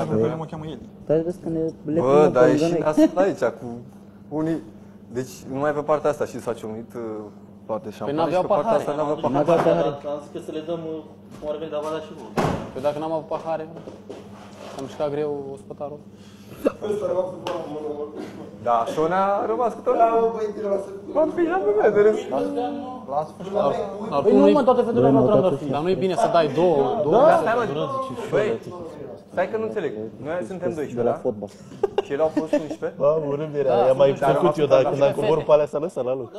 Așa, că mă cheamă Eli. Dar vezi că ne le Bă, punem dar pe e și lângă noi. nasol aici cu unii... Deci numai pe partea asta și s-a ciumit uh, poate șampanie n-aveau și pe partea pahare. asta n-aveau pahare. N-avea pahare. Am zis că să le dăm, uh, cum ar veni, dar v-a dat și voi. Păi dacă n-am avut pahare, am mișcat greu ospătarul. Da, Sonea a rămas cu tot. M-am pijat pe mine de râs. Dar păi nu, mă, toate fetele nu trandafiri. Dar nu e bine să dai două, două. Da, stai mă. Băi, stai că nu înțeleg. Noi suntem 12, De la da? fotbal. Și el au fost 11. Bă, urât era, i-am mai făcut eu, dar când am coborât pe alea s-a lăsat la loc.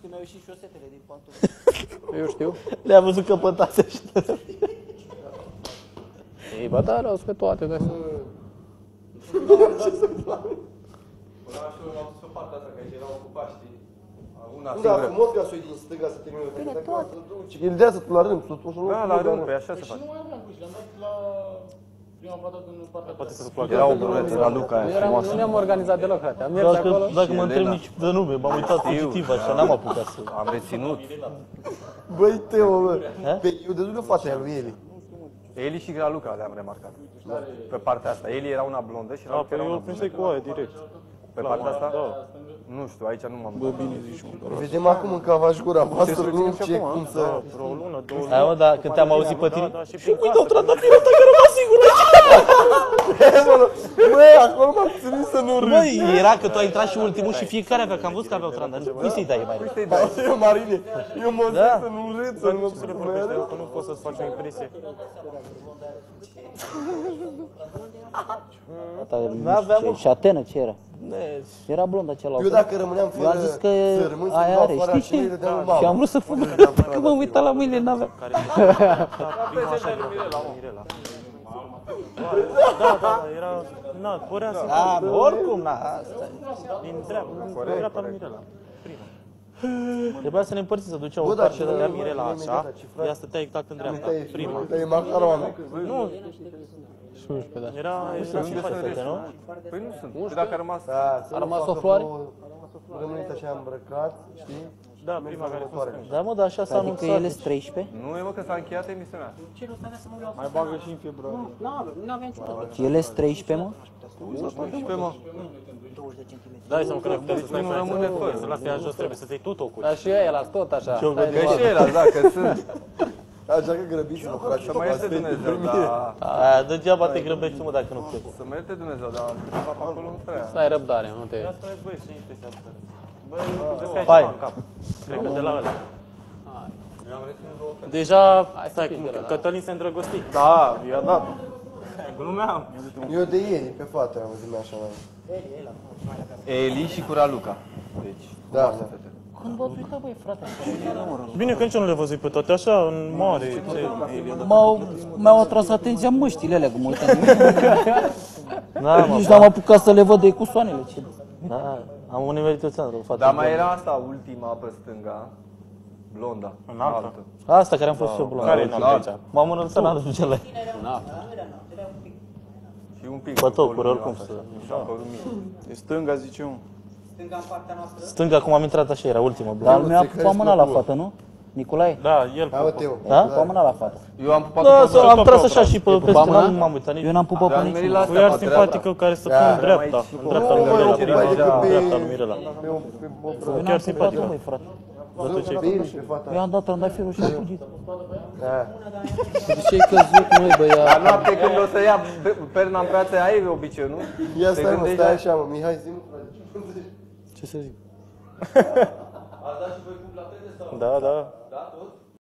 Că mi-au ieșit șosetele din pantofi. Eu știu. Le-a văzut căpătați ăștia. Ei, bă, da, le-au pe toate, de Până și eu m-am dus pe partea asta, că aici era ocupat, știi? Una Da, singură. frumos ca să o iei din stânga să termină. Bine, toate. Ghidează tu la rând, tu tu Da, la rând, pe așa se face. Poate să-ți placă. Era o brunetă la Luca aia Nu, eram, frumoasă. nu ne-am organizat deloc, frate. Am mers Dacă, acolo. dacă mă Și întreb Elena. nici de nume, m-am uitat fugitiv așa, n-am apucat să... Am reținut. Băi, Teo, bă. Pe, eu de unde fața aia lui Eli? Eli și Graluca le-am remarcat. Pe partea asta. Eli era una blondă și Da, Raluca păi era eu una îl prindeai cu aia direct. Pe partea asta? Da. Nu știu, aici nu m-am Bă, bine zici, mă. Vedem acum în cavaș gura voastră, nu ce cum să... Da, vreo lună, două luni. Hai mă, dar când te-am auzit pe tine, Da, da, și prin casă. Bă, acolo m-am ținut să nu râd. Băi, era că tu ai intrat și ultimul și fiecare avea, că am văzut că aveau trandafiri. Cui să-i dai mai repede? Eu, Marine, eu mă zic Da. să nu râd, să Dar nu nu mă se le vorbește, că nu poți să-ți faci o impresie. N-aveam, mă. Și Atena ce era? Ne- Era blonda celălalt. Eu dacă rămâneam Eu am fără zis că sărmânt, să aia dau are, afară știi? și le dădeam în Și am mamă. vrut să fug. Că m-am uitat la mâine, n-aveam. Care da, prima așa era Mirela. Da, da, da, era, na, părea să Da, oricum, na, asta. din dreapta, din dreapta lui Mirela. Trebuia să ne împărțim, să duceau Bă, o dar parte ce de Dădea la Mirela nu, așa, nu, nu, ea stătea exact în dreapta, prima. Dar e macaronă. Nu, 11, da. era, era simpatică, nu? Păi nu sunt. Păi dacă a rămas... Da, să A nu rămas facă o floare? vreo- Rămâneți așa îmbrăcat, știi? Da, prima care a fost Da, mă, dar așa s-a Adică anunțat. ele sunt 13? Nu e mă că s-a încheiat emisiunea. Mai bagă și în februarie. Și ele sunt 13, mă? Și pe mă. Dai seama că dacă trebuie să stai Nu pe rămâne fără. să lași ea jos, trebuie să-ți iei tu tocuri. Dar și ăla tot așa. stai de Că și vorbă. el, da, că sunt. Așa că grăbiți-vă, frate. Să mă ierte Dumnezeu, da. Aia, degeaba te grăbești, mă, dacă nu pleci. Să mă ierte Dumnezeu, dar fac acolo nu prea. Să ai răbdare, nu te... Ia spuneți, băi, ce impresia asta? Băi, vezi că ai Hai. ceva în cap. Cred că de la ăla. Eu am reținut două fete. Deja, stai, cum, Cătălin se îndrăgosti. Da, i-a dat. Glumeam. Eu de ieri, pe fată, am zis așa mai. Eli și cu Raluca. Deci, Da, da. Fete. Când v-ați uitat, băi, frate? Bine că nici eu nu le văzut pe toate așa, în mare. ce- M-au, mi-au atras atenția măștile alea, că mă uitam. Da, mă, Nici n-am apucat să le văd de cu soanele. Ce... da, am un nivel țeană, o fată. Dar mai era asta ultima pe stânga. Blonda. altă. Asta care am fost și eu blond. Care e înalt aici? M-am înălțat, n-am ce la Și un pic. Bătocuri, părul oricum meu, să- așa. Și am părul mic. E stânga, zice eu. Stânga, cum am intrat așa, era ultima Dar blond. mi-a pupat mâna la fată, nu? Nicolae? Da, el. Hai, mă, Teo. Da? Pupat mâna la fată. Eu am pupat Da, cu să, am tras așa și pe pupa peste mâna? nu m-am uitat nici. Eu n-am pupat pe Dar am merit la niciunul. Cu asta, iar pe simpatică care să pun în dreapta, mai- în dreapta lui Nu, mă, Mirela, eu prima, mai decât pe- dreapta lui Mirela. Pe o- pe o- pe- Eu Chiar n-am pupat, simpatică. băi, frate. Pe Eli, pe fata. Eu am dat trandafirul și am fugit. Da. De ce ai căzut, măi, La băiat? noapte când o să ia be- perna în brațe, ai obiceiul, nu? Ia Te stai, mă, gândești stai la- așa, mă, Mihai, zi Ce să zic? Da, da.